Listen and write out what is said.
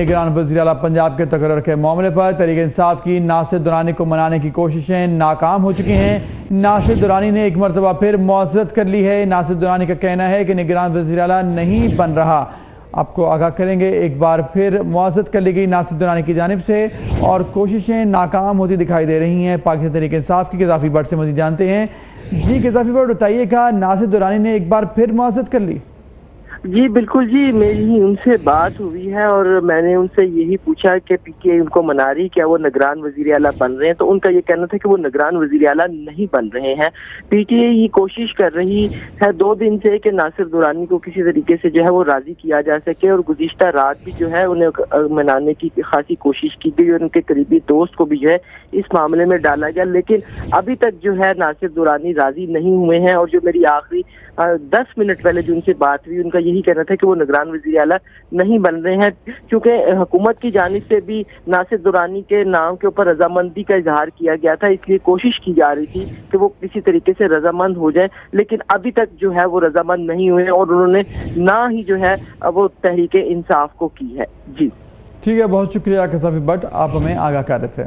نگران وزیر اعلیٰ پنجاب کے تقرر کے معاملے پر تحریک انصاف کی ناصر دورانی کو منانے کی کوششیں ناکام ہو چکی ہیں۔ ناصر دورانی نے ایک مرتبہ پھر معذرت کر لی ہے۔ ناصر دورانی کا کہنا ہے کہ نگران وزیر اعلیٰ نہیں بن رہا۔ آپ کو آگاہ کریں گے، ایک بار پھر معذرت کر لی گئی ناصر دورانی کی جانب سے اور کوششیں ناکام ہوتی دکھائی دے رہی ہیں۔ پاکستان تحریک انصاف کی قذافی بٹ سے مزید جانتے ہیں۔ جی قذافی بٹ، بتائیے کہ ناصر دورانی نے ایک بار پھر معذرت کر لی۔ جی بالکل جی میری ان سے بات ہوئی ہے اور میں نے ان سے یہی پوچھا کہ پی کے ان کو منا رہی کیا وہ نگران وزیر اعلیٰ بن رہے ہیں؟ تو ان کا یہ کہنا تھا کہ وہ نگران وزیر اعلیٰ نہیں بن رہے ہیں۔ پی ٹی اے یہ کوشش کر رہی ہے دو دن سے کہ ناصر دورانی کو کسی طریقے سے جو ہے وہ راضی کیا جا سکے اور گزشتہ رات بھی جو ہے انہیں منانے کی خاصی کوشش کی گئی اور ان کے قریبی دوست کو بھی جو ہے اس معاملے میں ڈالا گیا۔ لیکن ابھی تک جو ہے ناصر دورانی راضی نہیں ہوئے ہیں اور جو میری آخری دس منٹ پہلے جو ان سے بات ہوئی، ان کا یہ یہی کہنا تھا کہ وہ نگران وزیر اعلیٰ نہیں بن رہے ہیں، کیونکہ حکومت کی جانب سے بھی ناصر دورانی کے نام کے اوپر رضامندی کا اظہار کیا گیا تھا، اس لیے کوشش کی جا رہی تھی کہ وہ کسی طریقے سے رضامند ہو جائے، لیکن ابھی تک جو ہے وہ رضامند نہیں ہوئے اور انہوں نے نہ ہی جو ہے وہ تحریک انصاف کو کی ہے۔ جی۔ ٹھیک ہے، بہت شکریہ کسافی بٹ، آپ ہمیں آگاہ کر رہے تھے۔